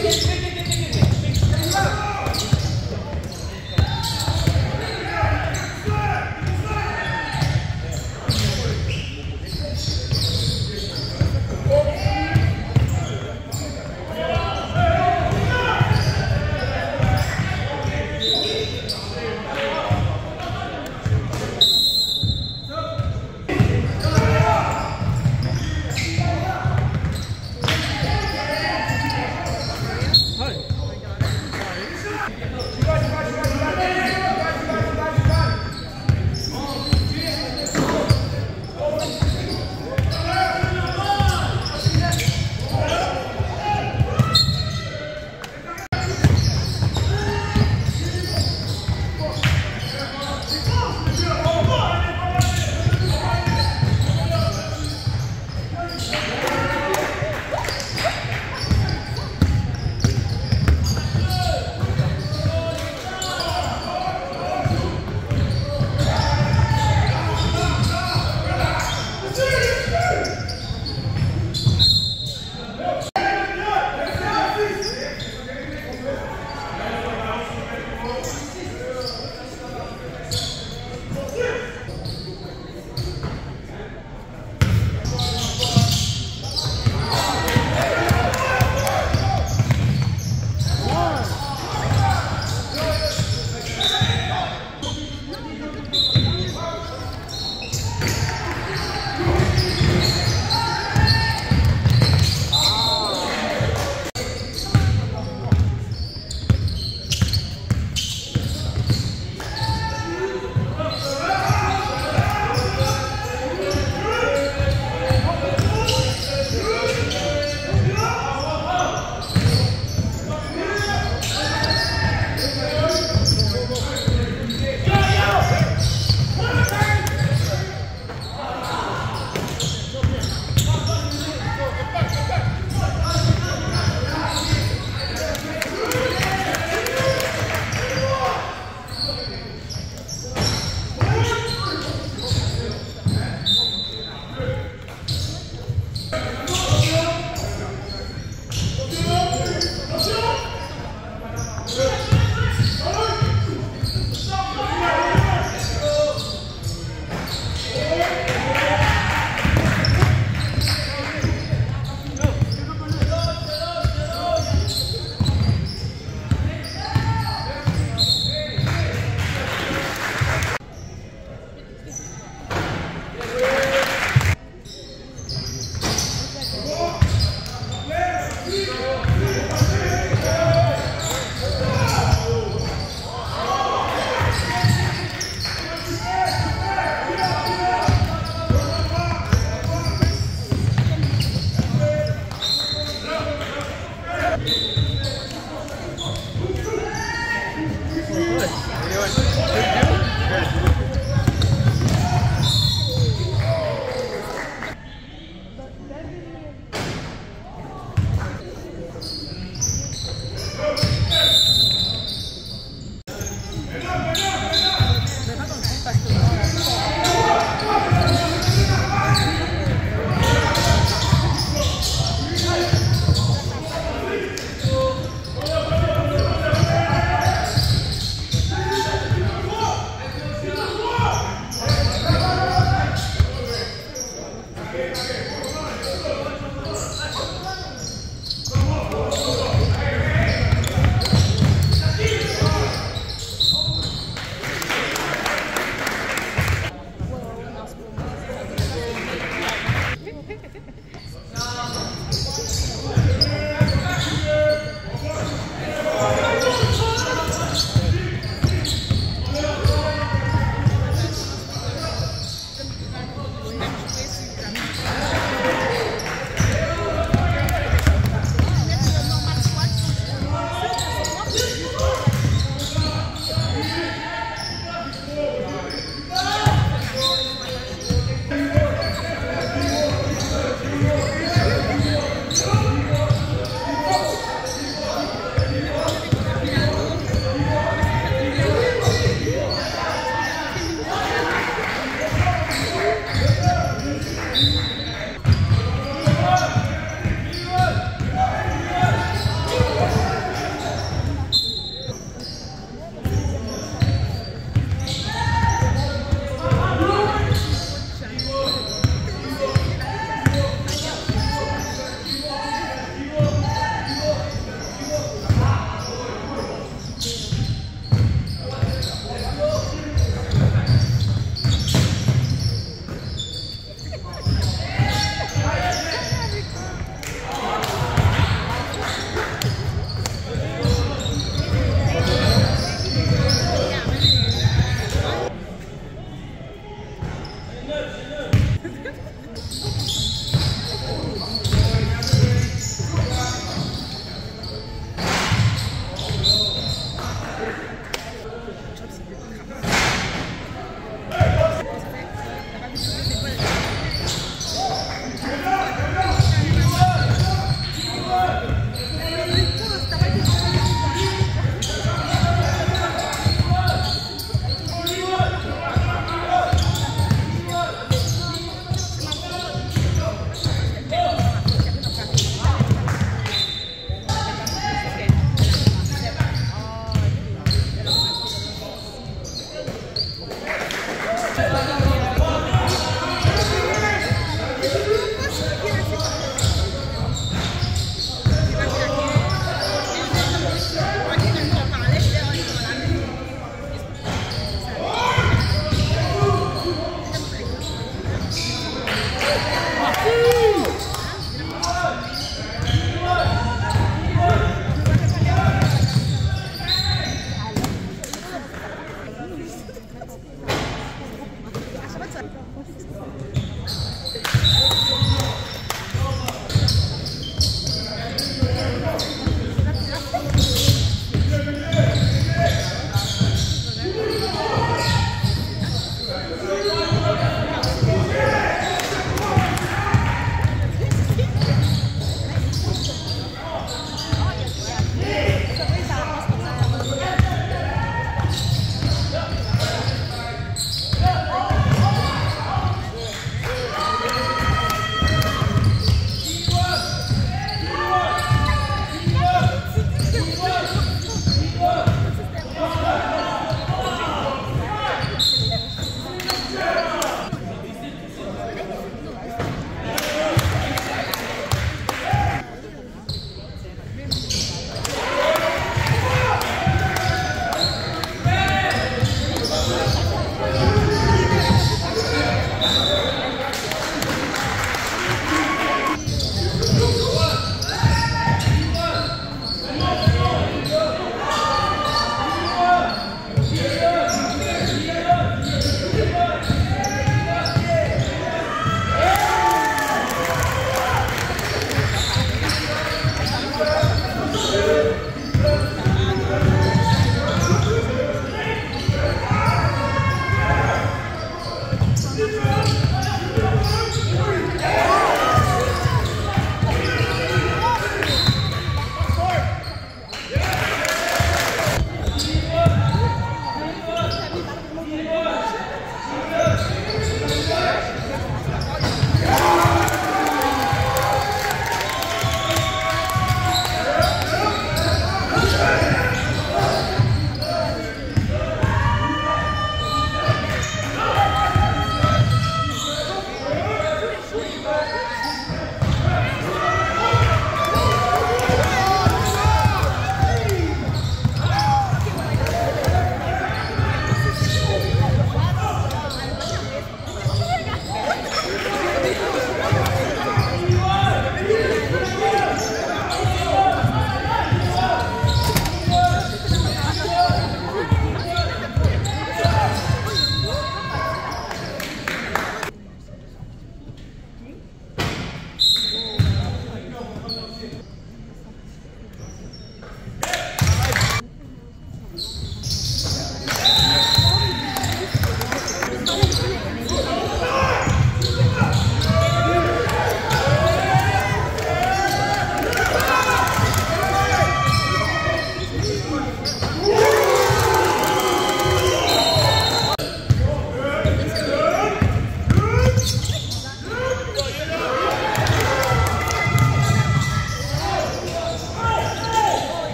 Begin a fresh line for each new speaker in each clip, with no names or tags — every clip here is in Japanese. Thank you.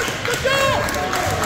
ましょ